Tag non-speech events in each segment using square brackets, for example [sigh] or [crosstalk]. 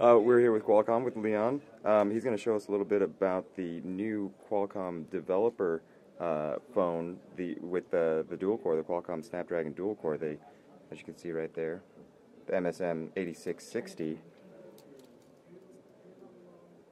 Uh, we're here with Qualcomm with Leon. Um, he's going to show us a little bit about the new Qualcomm developer uh, phone, the with the the dual core, the Qualcomm Snapdragon dual core. They, as you can see right there, the MSM 8660.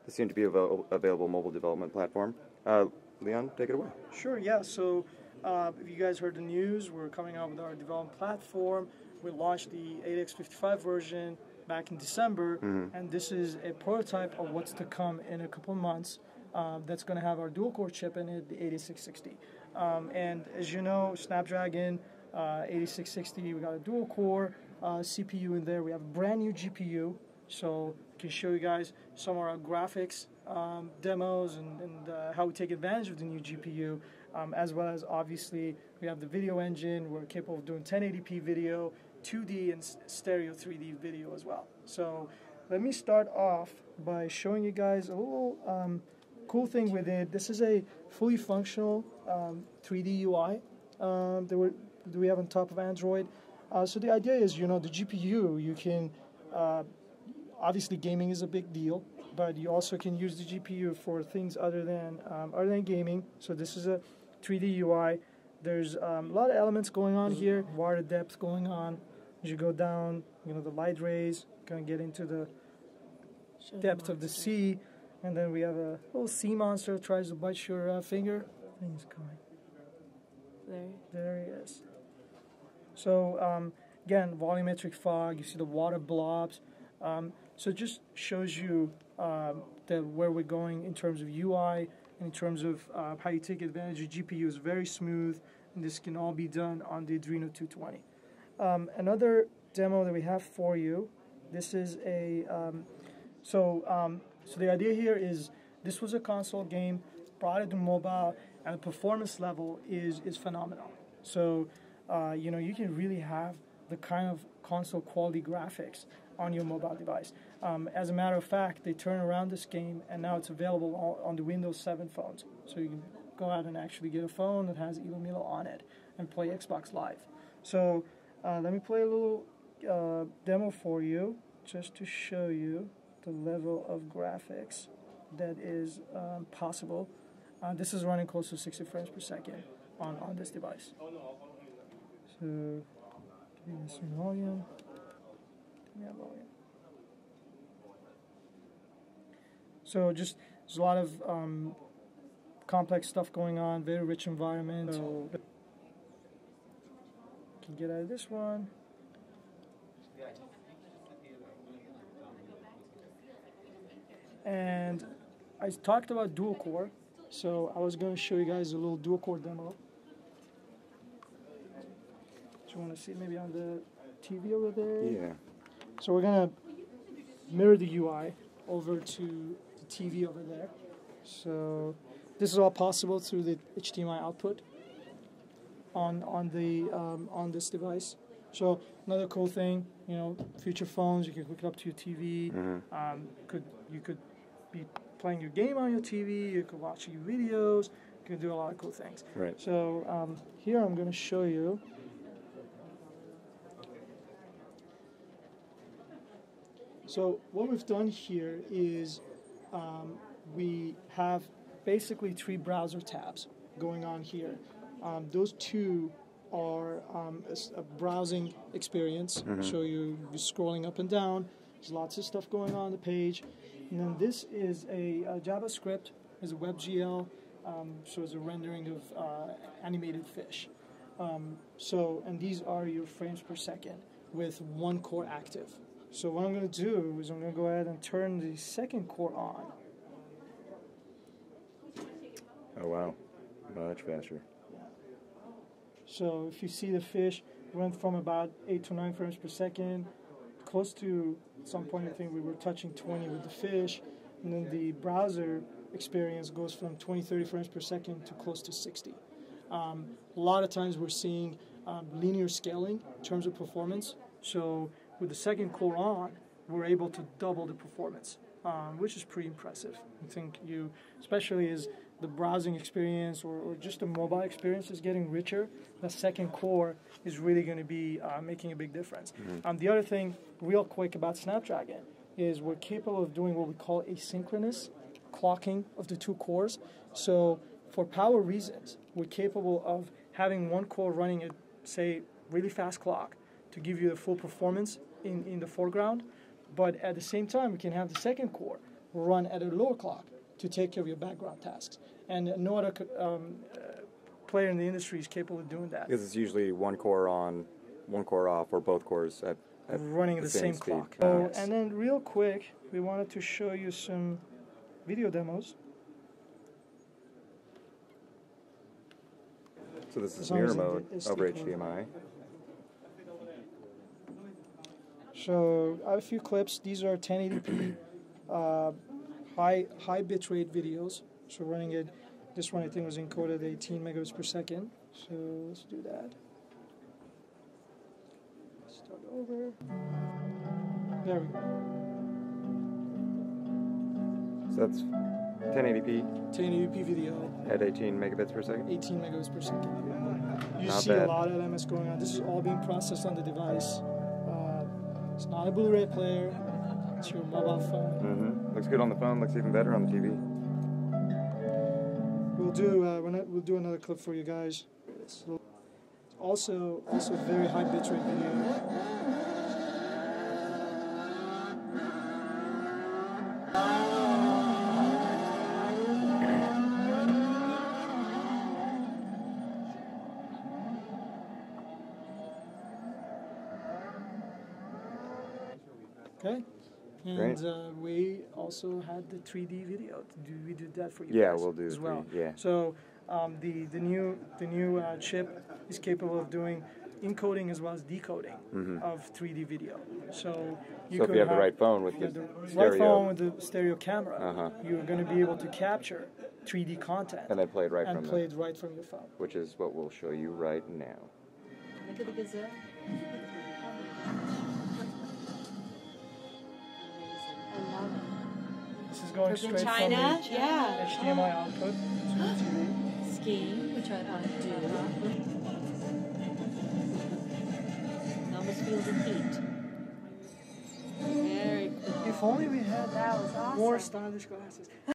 This seemed to be a available mobile development platform. Uh, Leon, take it away. Sure, yeah. So, uh, if you guys heard the news, we're coming out with our development platform. We launched the 8x55 version back in December, and this is a prototype of what's to come in a couple of months. Um, that's going to have our dual core chip in it, the 8660. Um, and as you know, Snapdragon uh, 8660, we got a dual core uh, CPU in there. We have a brand new GPU, so I can show you guys some of our graphics um, demos and, and uh, how we take advantage of the new GPU, um, as well as obviously we have the video engine. We're capable of doing 1080p video, 2D and stereo 3D video as well. So let me start off by showing you guys a little um, cool thing with it. This is a fully functional um, 3D UI um, that, we that we have on top of Android. Uh, so the idea is, you know, the GPU you can uh, obviously gaming is a big deal, but you also can use the GPU for things other than um, other than gaming. So this is a 3D UI. There's um, a lot of elements going on here. Water depth going on. As you go down, you know the light rays kind of get into the depth of the sea, and then we have a little sea monster tries to bite your uh, finger. It's coming. There. There he is. So um, again, volumetric fog. You see the water blobs. Um, so it just shows you um, that where we're going in terms of UI and in terms of uh, how you take advantage of GPU is very smooth, and this can all be done on the Adreno 220. Um, another demo that we have for you. This is a um, so um, so the idea here is this was a console game brought it to mobile, and the performance level is is phenomenal. So uh, you know you can really have the kind of console quality graphics on your mobile device. Um, as a matter of fact, they turn around this game, and now it's available on, the Windows 7 phones. So you can go out and actually get a phone that has ilomilo on it and play Xbox Live. So uh, let me play a little uh, demo for you just to show you the level of graphics that is um, possible. Uh, this is running close to 60 frames per second on, on this device. So, give me some volume. Me volume. So, just there's a lot of um, complex stuff going on, very rich environment. So, can get out of this one. And I talked about dual core, so I was going to show you guys a little dual core demo. Do you want to see maybe on the TV over there? Yeah. So we're gonna mirror the UI over to the TV over there. So this is all possible through the HDMI output on on the um, on this device. So another cool thing, you know, future phones you can hook it up to your TV. Um, could you could be playing your game on your TV. You could watch your videos. You can do a lot of cool things. Right. So um, here I'm going to show you. So what we've done here is um, we have basically three browser tabs going on here. Um, those two are um, a, a browsing experience. So you, you're scrolling up and down. There's lots of stuff going on the page. And then this is a, a JavaScript, is a WebGL, um, so it's a rendering of uh, animated fish. Um, so, and these are your frames per second with one core active. So what I'm going to do is I'm going to go ahead and turn the second core on. Oh wow, much faster. So if you see the fish went from about 8 to 9 frames per second, close to some point I think we were touching 20 with the fish, and then the browser experience goes from 20, 30 frames per second to close to 60. Um, a lot of times we're seeing um, linear scaling in terms of performance. So with the second core on, we're able to double the performance, um, which is pretty impressive. I think you, especially as the browsing experience or, or just the mobile experience is getting richer, the second core is really going to be uh, making a big difference. Um, the other thing, real quick about Snapdragon, is we're capable of doing what we call asynchronous clocking of the two cores. So for power reasons, we're capable of having one core running at, say, really fast clock to give you the full performance in, in the foreground. But at the same time, we can have the second core run at a lower clock to take care of your background tasks. And no other um, uh, player in the industry is capable of doing that. Because it's usually one core on, one core off, or both cores at, at running the the same, speed. clock. So, yes. and then real quick, we wanted to show you some video demos. So this is mirror mode over. HDMI. So I have a few clips. These are 1080p uh, high high bitrate videos. So running it, this one I think was encoded at 18 megabits per second. So let's do that. Start over. There we go. So that's 1080p 1080p video, at 18 megabits per second. 18 megabits per second. You Not see a lot of LMS going on. This is all being processed on the device. Uh, it's not a Blu-ray player. It's your mobile phone. Mm-hmm. Looks good on the phone. Looks even better on the TV. We'll do uh, we're not, we'll do another clip for you guys. It's also also very high bitrate video. Okay. And uh, we also had the 3D video. Do we did that for you Yeah, guys we'll do as the well. 3D, yeah. So um, the the new the new uh, chip is capable of doing encoding as well as decoding of 3D video. So you Mm-hmm. So if could you have the right phone with you the the stereo, right phone with the stereo camera, Uh-huh. you're going to be able to capture 3D content and then play it right and from play there, it right from your phone. which is what we'll show you right now. Look at the gazelle. [laughs] going straight China? from Yeah. the HDMI output to the TV. Skiing, which I want to do. Almost feel the heat. Very cool. If only we had That was awesome. more stylish glasses.